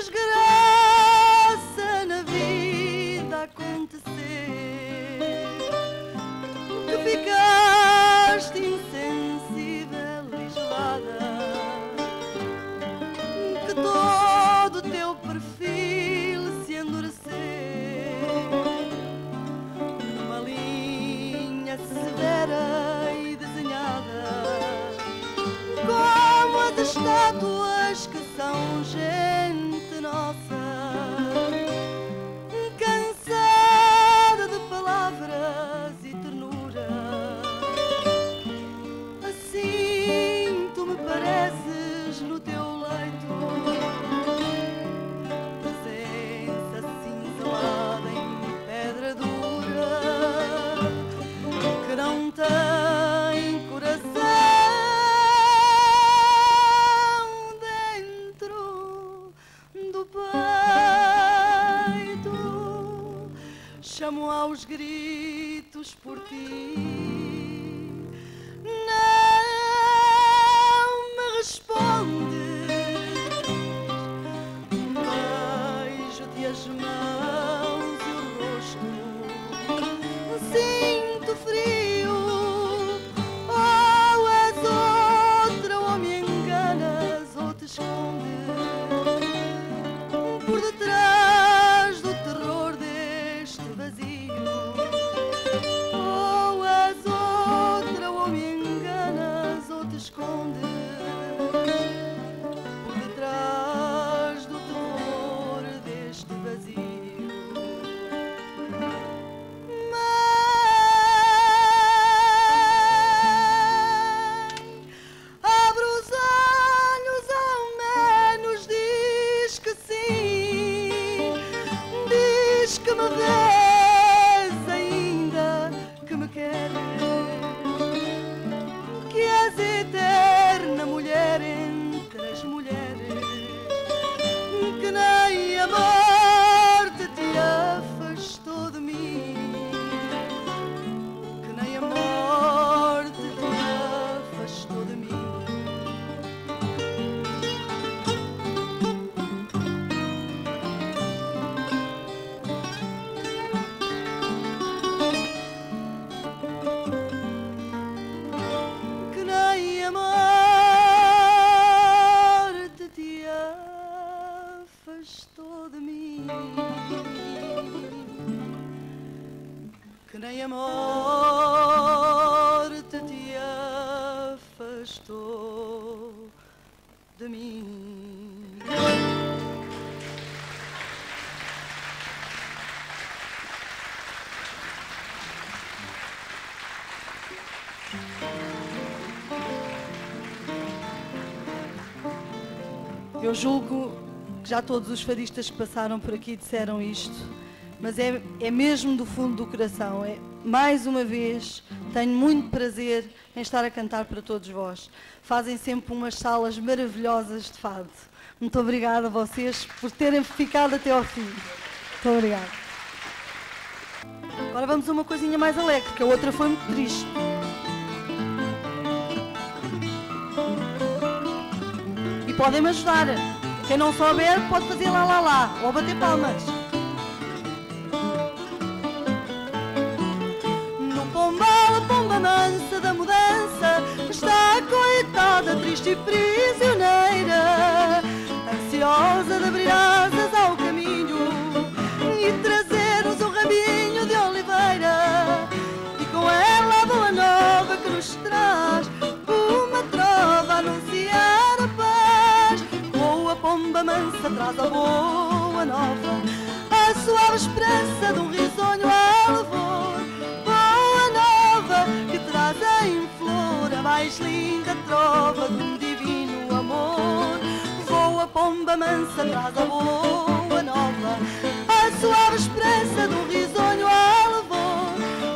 desgraça na vida acontecer que ficaste insensível, isolada, que todo o teu perfil se endurecer numa linha severa e desenhada como a de estátua. Gritos por ti. Não me respondes. Beijo-te as mãos afastou de mim. Eu julgo que já todos os fadistas que passaram por aqui disseram isto, mas é, é mesmo do fundo do coração. É, mais uma vez, tenho muito prazer em estar a cantar para todos vós. Fazem sempre umas salas maravilhosas de fado. Muito obrigada a vocês por terem ficado até ao fim. Muito obrigada. Agora vamos a uma coisinha mais alegre, que a outra foi muito triste. E podem me ajudar. Quem não souber pode fazer lá lá lá ou bater palmas. E prisioneira, ansiosa de abrir asas ao caminho e trazer-nos um rabinho de oliveira e com ela a boa nova que nos traz uma trova a anunciar a paz. Boa pomba mansa traz a boa nova, a suave esperança de um risonho Voa pomba mansa traz a boa nova, a suave esperança um risonho a louvor.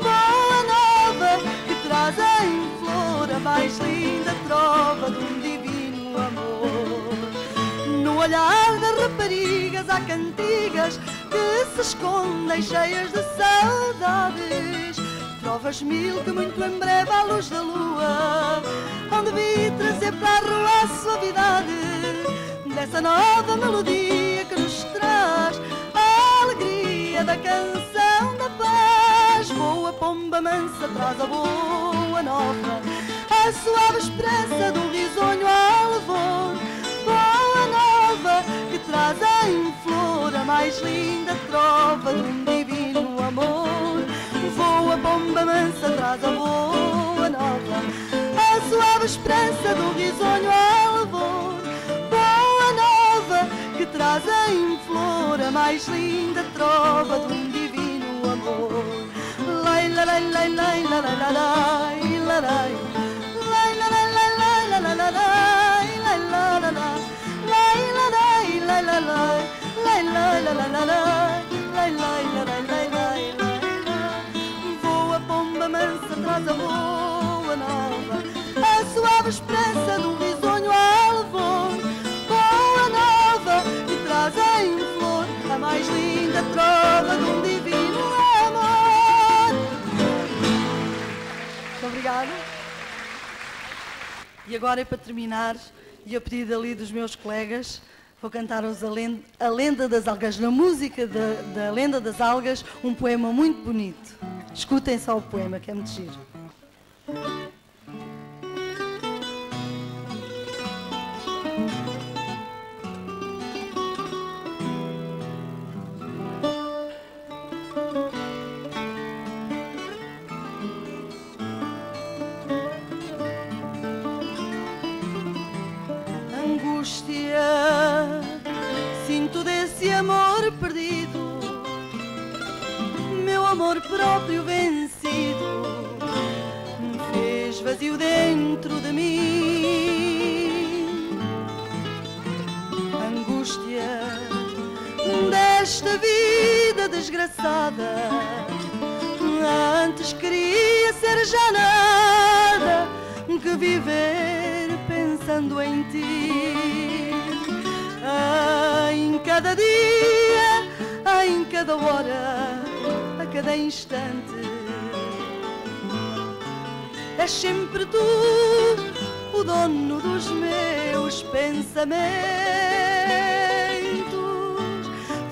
Boa nova que traz em flor a mais linda trova de um divino amor. No olhar das raparigas há cantigas que se escondem cheias de saudades. Trovas mil que muito em breve à luz da lua Onde vi trazer para a rua a suavidade Dessa nova melodia que nos traz A alegria da canção da paz. Boa pomba mansa traz a boa nova A suave esperança um risonho a louvor Boa nova que traz em flor A mais linda trova de um divino amor. Voa pomba mansa traz a boa nova A suave esperança um risonho a louvor mais linda trova de um divino amor. Lai, la, lai, lai, lai, la, la, la, lai, la, lai. Lai, la, lai, lai, lai, la, la, la, lai, lai, la, la, la. Lai, la, lai, lai, la, lai. Lai, lai, la, la, la, lai. Lai, lai, la, lai, lai, lai, lai, lai. Voa pomba mansa traz a boa nova, a suave esperança E agora, para terminar, e a pedido ali dos meus colegas, vou cantar-vos a, a Lenda das Algas, na música da, da Lenda das Algas, um poema muito bonito. Escutem só o poema, que é muito giro. Dentro de mim. Angústia desta vida desgraçada, antes queria ser já nada que viver pensando em ti. Em cada dia, em cada hora, a cada instante. És sempre tu o dono dos meus pensamentos.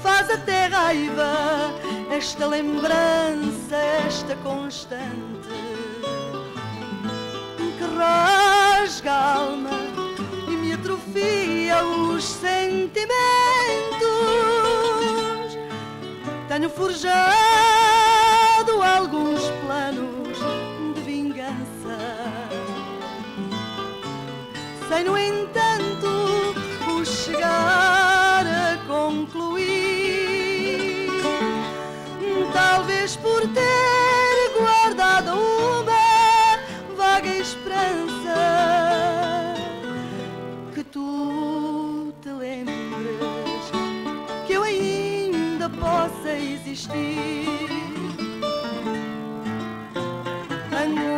Faz até raiva esta lembrança, esta constante que rasga a alma e me atrofia os sentimentos. Tenho forjado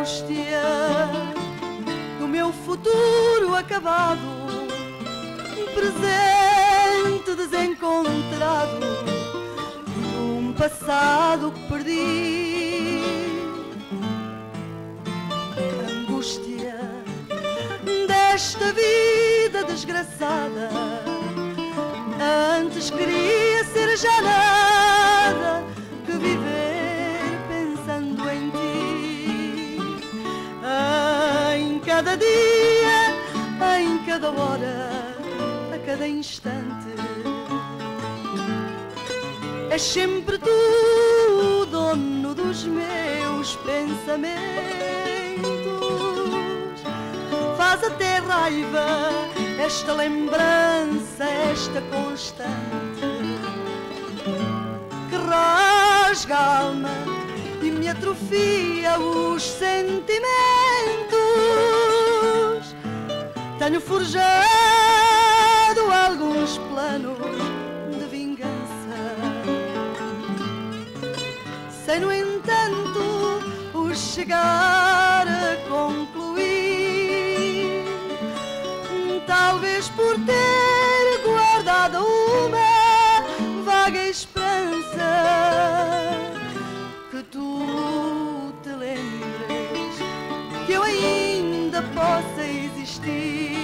Angústia do meu futuro acabado, presente desencontrado, um passado que perdi. Angústia desta vida desgraçada, antes queria ser já cada dia, em cada hora, a cada instante. És sempre tu dono dos meus pensamentos. Faz até raiva esta lembrança, esta constante que rasga a alma e me atrofia os sentimentos. Tenho forjado alguns planos de vingança, sem no entanto os chegar stehen.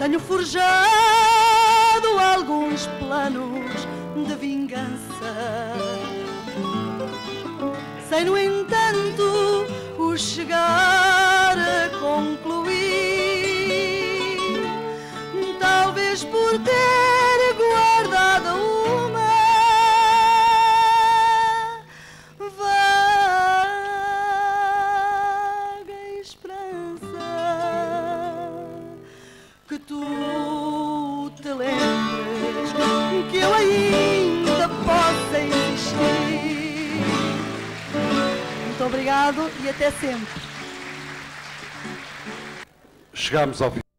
Tenho forjado alguns planos de vingança. Sem, no entanto, o chegar até sempre. Chegámos ao fim.